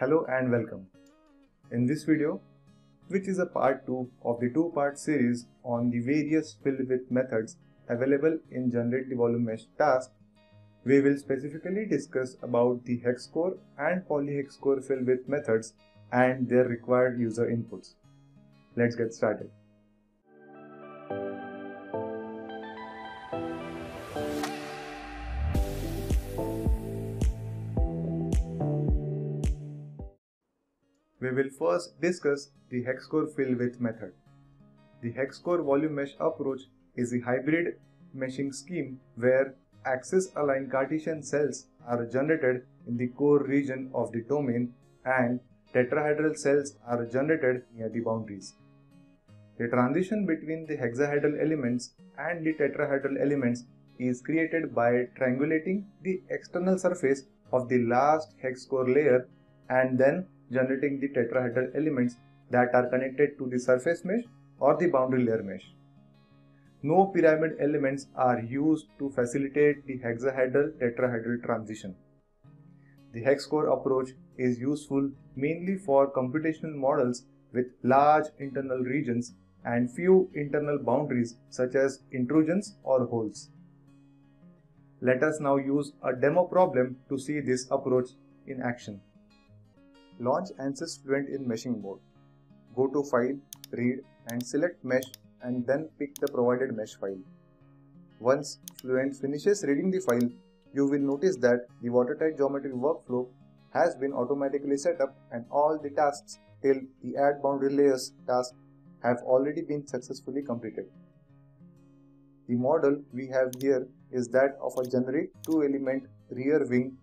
Hello and welcome. In this video, which is a part 2 of the two-part series on the various fill with methods available in Generate the Volume Mesh task, we will specifically discuss about the hex core and polyhex core fill with methods and their required user inputs. Let's get started. We will first discuss the hex core fill with method. The hex core volume mesh approach is a hybrid meshing scheme where axis aligned Cartesian cells are generated in the core region of the domain and tetrahedral cells are generated near the boundaries. The transition between the hexahedral elements and the tetrahedral elements is created by triangulating the external surface of the last hex core layer and then generating the tetrahedral elements that are connected to the surface mesh or the boundary layer mesh. No pyramid elements are used to facilitate the hexahedral tetrahedral transition. The hex core approach is useful mainly for computational models with large internal regions and few internal boundaries such as intrusions or holes. Let us now use a demo problem to see this approach in action. Launch ANSYS Fluent in meshing mode. Go to File, Read and select Mesh and then pick the provided mesh file. Once Fluent finishes reading the file, you will notice that the watertight geometry workflow has been automatically set up and all the tasks till the add boundary layers task have already been successfully completed. The model we have here is that of a generic two element rear wing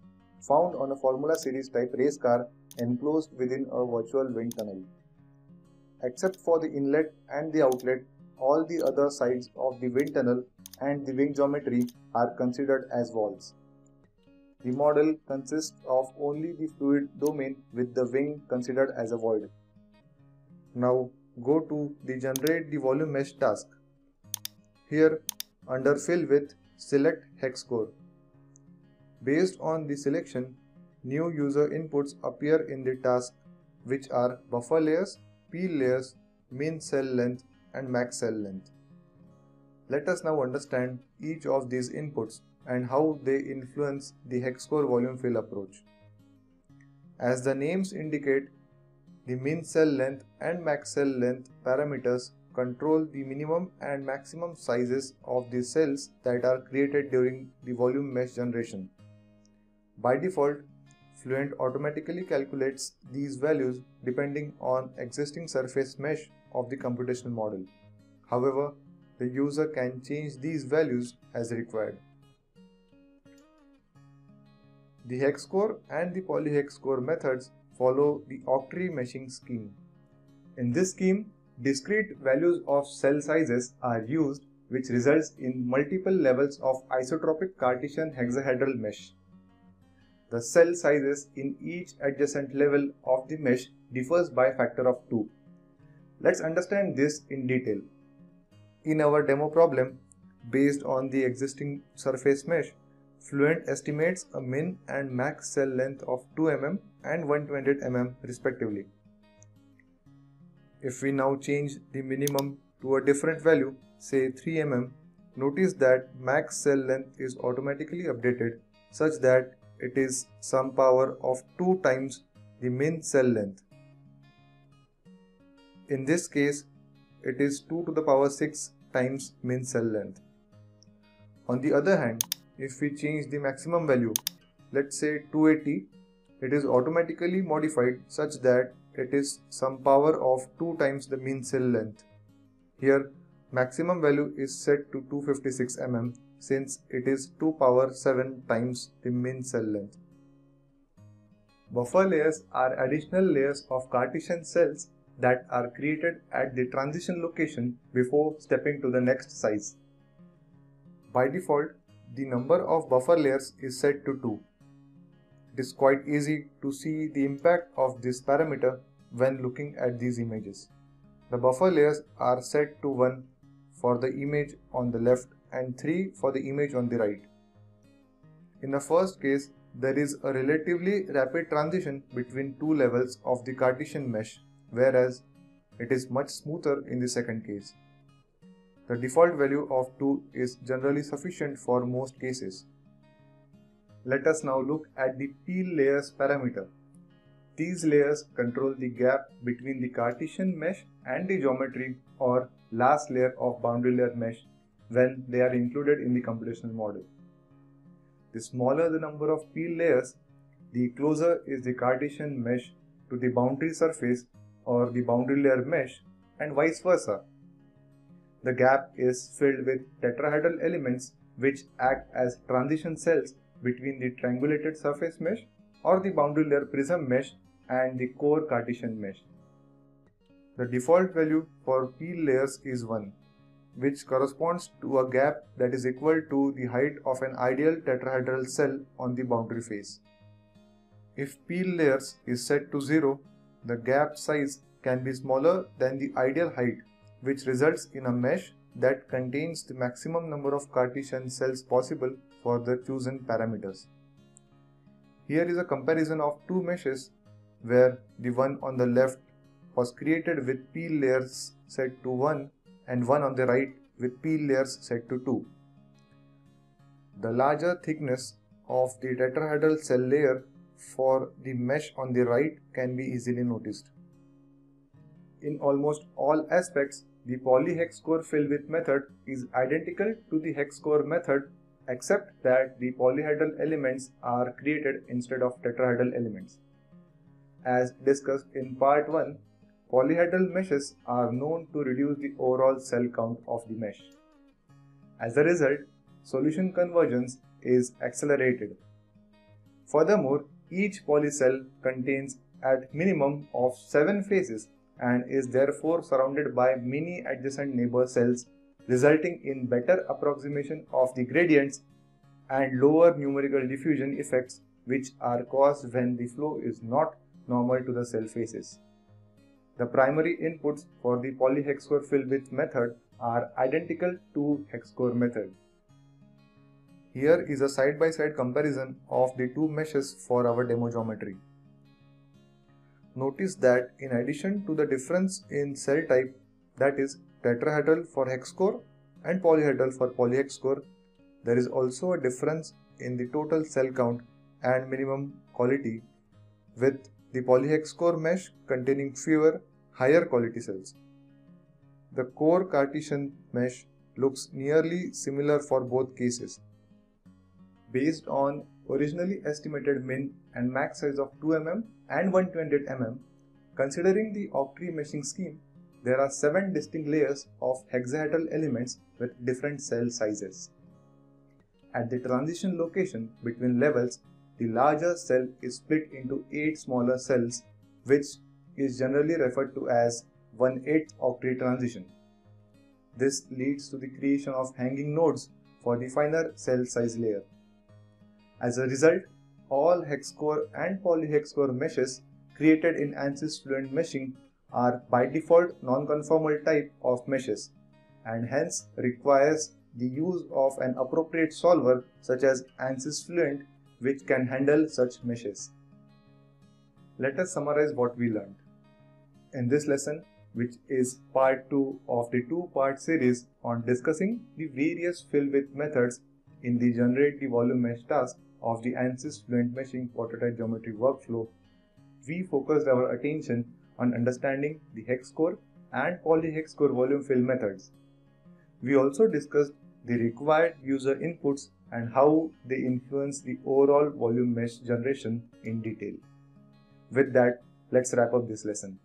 found on a Formula Series type race car enclosed within a virtual wind tunnel. Except for the inlet and the outlet, all the other sides of the wind tunnel and the wing geometry are considered as walls. The model consists of only the fluid domain with the wing considered as a void. Now go to the generate the volume mesh task. Here under fill with select hex core. Based on the selection, new user inputs appear in the task which are buffer layers, peel layers, min cell length and max cell length. Let us now understand each of these inputs and how they influence the hex core volume fill approach. As the names indicate, the min cell length and max cell length parameters control the minimum and maximum sizes of the cells that are created during the volume mesh generation. By default, Fluent automatically calculates these values depending on existing surface mesh of the computational model. However, the user can change these values as required. The hex core and the polyhex core methods follow the octree meshing scheme. In this scheme, discrete values of cell sizes are used which results in multiple levels of isotropic Cartesian hexahedral mesh. The cell sizes in each adjacent level of the mesh differs by a factor of 2. Let's understand this in detail. In our demo problem, based on the existing surface mesh, Fluent estimates a min and max cell length of 2 mm and 128 mm respectively. If we now change the minimum to a different value, say 3 mm, notice that max cell length is automatically updated such that it is some power of 2 times the min cell length. In this case, it is 2 to the power 6 times min cell length. On the other hand, if we change the maximum value, let's say 280, it is automatically modified such that it is some power of 2 times the mean cell length. Here, maximum value is set to 256 mm since it is 2 power 7 times the min cell length. Buffer layers are additional layers of Cartesian cells that are created at the transition location before stepping to the next size. By default, the number of buffer layers is set to 2. It is quite easy to see the impact of this parameter when looking at these images. The buffer layers are set to 1 for the image on the left and 3 for the image on the right. In the first case, there is a relatively rapid transition between two levels of the Cartesian mesh, whereas it is much smoother in the second case. The default value of 2 is generally sufficient for most cases. Let us now look at the peel layers parameter. These layers control the gap between the Cartesian mesh and the geometry or last layer of boundary layer mesh when they are included in the computational model. The smaller the number of peel layers, the closer is the Cartesian mesh to the boundary surface or the boundary layer mesh and vice versa. The gap is filled with tetrahedral elements which act as transition cells between the triangulated surface mesh or the boundary layer prism mesh and the core Cartesian mesh. The default value for peel layers is 1 which corresponds to a gap that is equal to the height of an ideal tetrahedral cell on the boundary face. If peel layers is set to 0, the gap size can be smaller than the ideal height which results in a mesh that contains the maximum number of Cartesian cells possible for the chosen parameters. Here is a comparison of two meshes where the one on the left was created with peel layers set to 1 and one on the right with peel layers set to 2. The larger thickness of the tetrahedral cell layer for the mesh on the right can be easily noticed. In almost all aspects, the polyhex core fill with method is identical to the hex core method except that the polyhedral elements are created instead of tetrahedral elements. As discussed in part 1, Polyhedral meshes are known to reduce the overall cell count of the mesh. As a result, solution convergence is accelerated. Furthermore, each polycell contains at minimum of 7 faces and is therefore surrounded by many adjacent neighbor cells resulting in better approximation of the gradients and lower numerical diffusion effects which are caused when the flow is not normal to the cell faces. The primary inputs for the polyhexcore fill with method are identical to hexcore method. Here is a side-by-side -side comparison of the two meshes for our demo geometry. Notice that in addition to the difference in cell type that is tetrahedral for hexcore and polyhedral for polyhexcore, there is also a difference in the total cell count and minimum quality with the polyhexcore mesh containing fewer higher quality cells. The core Cartesian mesh looks nearly similar for both cases. Based on originally estimated min and max size of 2 mm and 128 mm, considering the octree meshing scheme, there are 7 distinct layers of hexahedral elements with different cell sizes. At the transition location between levels, the larger cell is split into 8 smaller cells which is generally referred to as 1/8 octree transition. This leads to the creation of hanging nodes for the finer cell size layer. As a result, all hexcore and polyhexcore meshes created in ANSYS Fluent meshing are by default non-conformal type of meshes and hence requires the use of an appropriate solver such as ANSYS Fluent which can handle such meshes. Let us summarize what we learned. In this lesson, which is part 2 of the two part series on discussing the various fill with methods in the generate the volume mesh task of the ANSYS Fluent Meshing prototype geometry workflow, we focused our attention on understanding the hex core and polyhex core volume fill methods. We also discussed the required user inputs and how they influence the overall volume mesh generation in detail. With that, let's wrap up this lesson.